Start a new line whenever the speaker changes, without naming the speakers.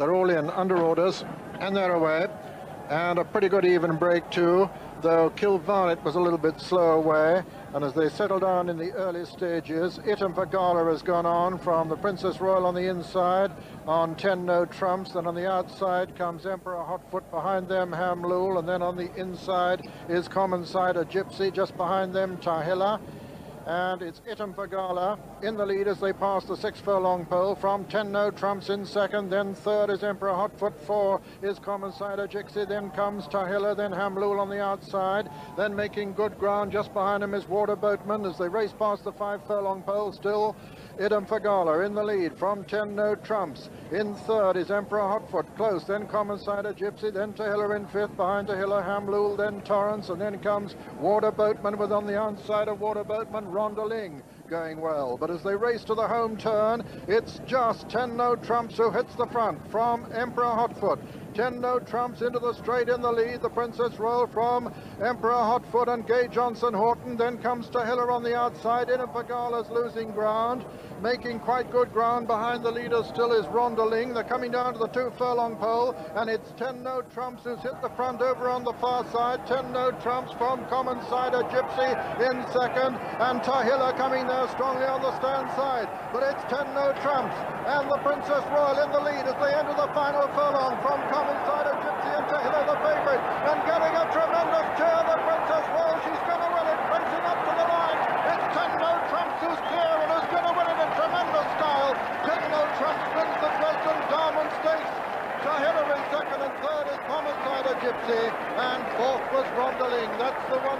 They're all in under orders, and they're away. And a pretty good even break too, though Kilvarnet was a little bit slow away. And as they settle down in the early stages, Itam Fagala has gone on from the Princess Royal on the inside on 10 no trumps. Then on the outside comes Emperor Hotfoot behind them, Hamlul. And then on the inside is Common Cider Gypsy. Just behind them, Tahila and it's Itam Fagala in the lead as they pass the six furlong pole. From 10 no trumps in second. Then third is Emperor Hotfoot. Four is Common Cider Gypsy. Then comes Tahila. Then Hamlul on the outside. Then making good ground just behind him is Water Boatman as they race past the five furlong pole. Still Itam Fagala in the lead. From 10 no trumps. In third is Emperor Hotfoot. Close, then Common Cider Gypsy, then Tahila in fifth, behind Tahila Hamlul, then Torrance, and then comes Water Boatman with on the outside of Water Boatman Rondeling going well. But as they race to the home turn, it's just 10 no trumps who hits the front from Emperor Hotfoot. 10 no trumps into the straight in the lead. The Princess Royal from Emperor Hotfoot and Gay Johnson Horton. Then comes Tahila on the outside. Itam Fagala's losing ground. Making quite good ground behind the leader still is Rondeling. They're coming down to the two furlong pole and it's 10 no trumps who's hit the front over on the far side. 10 no trumps from Common Cider Gypsy in second and Tahila coming there strongly on the stand side. But it's 10 no trumps and the Princess Royal in the lead as they enter the final furlong from Common common side of Gypsy and Tahila the favourite and getting a tremendous chair the Princess Royal she's going to win it racing up to the line it's 10 no trumps who's clear and who's going to win it in tremendous style 10 no trumps wins the Dresden Diamond Stakes Tahila in second and third is Common Cider Gypsy and fourth was Rondeling. That's the one